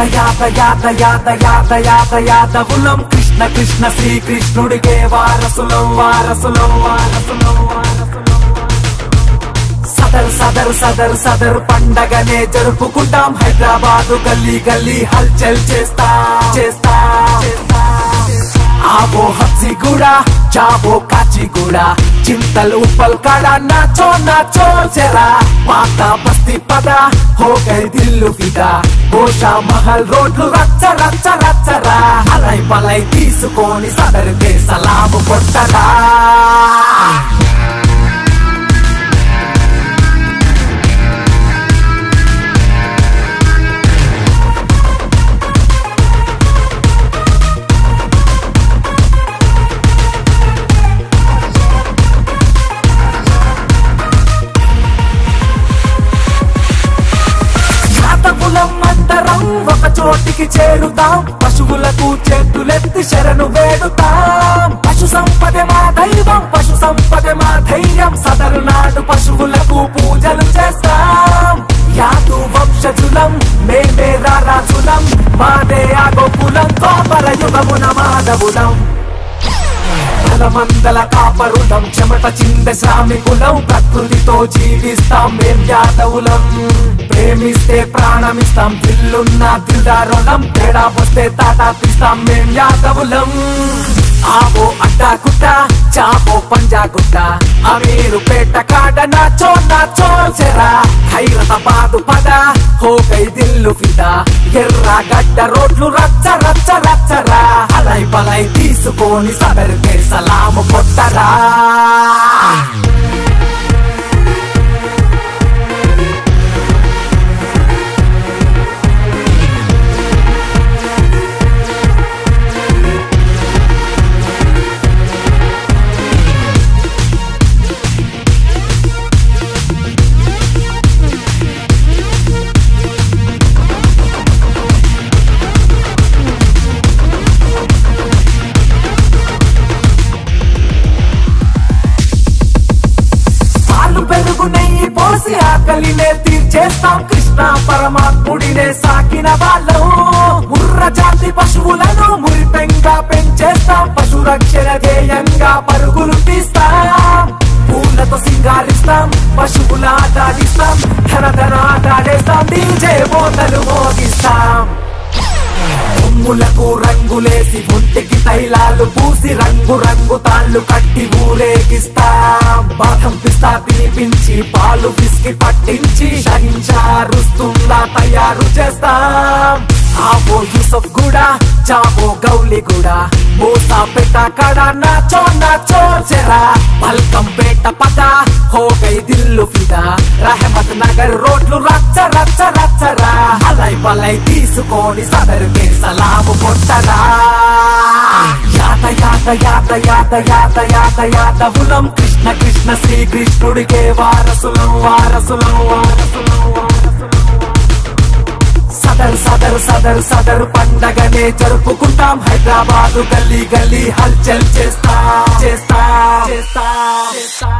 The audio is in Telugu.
యాత యాత యాత యాత యాత యాదవులం కృష్ణ కృష్ణ శ్రీకృష్ణుడికే వారసులం వారసులం వారసులం వారసులం. సదర్ సదర్ సదర్ సదర్ పండగనే జరుపుకుంటాం. హైదరాబాదు గల్లీ గల్లీ హల్చల్ చేస్తా చేస్తా చేస్తా. హబ్సి కూడా జావో కూడా చింతలు ఉప్పల్ కాడ నాచో నాచో చెరా పాత బస్తి పద హో గై దిల్లు ఫిదా గోషా మహల్ రోడ్లు రచ్చ రచ్చ రచ్చరా అలై పలై తీసుకొని సదరికే సలాము కొట్టరా. చోటికి చేరుతాం. పశువులకు చేతులెత్తి శరణు వేడుతాం. పశు సంపద మా దైవం పశు సంపద మా ధైర్యం. సదరు నాడు పశువులకు పూజలు చేస్తాం. యాదు వంశజులం మేమే రారాజులం. మాదే ఆగోకులం కోపర యుగమున మాధవులం. మందల కాపరులం చెమట చింద శ్రామికులం ప్రకృతితో జీవిస్తాం మేం యాదవులం. ప్రేమిస్తే ప్రాణమిస్తాం దిల్లున్న దిల్దారులం తేడా వస్తే తాటా తీస్తాం మేం యాదవులం. ఆవో అడ్డా గుట్ట చాపో పంజా గుట్ట అమీరు పేట కాడ నాచో నాచో చెరా ఖైరతాబాదు పద హో దిల్లు ఫిదా. ఎర్ర గడ్డ రోడ్లు రచ్చ రచ్చ రచ్చరా అలై బలై తీసుకొని సదరికే సలాము చేస్తాం కృష్ణ పరమాత్ముడినే సాకిన వాళ్ళం ముర్ర జాతి పశువులను మురిపెంగా పెంచేస్తాం. పశు రక్షణ ధ్యేయంగా పరుగులు తీస్తాం. పూలతో సింగారిస్తాం పశువుల ఆటాడిస్తాం ధన ధన ఆటాడేస్తాం డీజే మోతలు మోగిస్తాం. రంగులేసి ఒంటికి తైలాలు పూసి రంగు రంగు తాళ్ళు కట్టి ఊరేగిస్తాం. తయారు చేస్తాం ఆవో యూసఫ్ కూడా చావో గౌలి కూడా మూసా పెట్ట కడ నాచో నాచో చెరా పల్కం పేట పద హో గై దిల్లు ఫిదా రహమత్ నగర్ రోడ్లు రచ్చ రచ్చ రచ్చరా అలై బలై తీసుకొని సదరుకే సలాము కొట్టరా యాత యాత యాత యాత యాత యాత యాదవులం కృష్ణ కృష్ణ శ్రీకృష్ణుడికే వారసులం వారసులం వారసులం వారసులం సదర్ సదర్ సదర్ సదర్ పండగనే జరుపుకుంటాం. హైదరాబాదు గల్లీ గల్లీ హల్చల్ చేస్తా చేస్తా చేస్తా చేస్తా.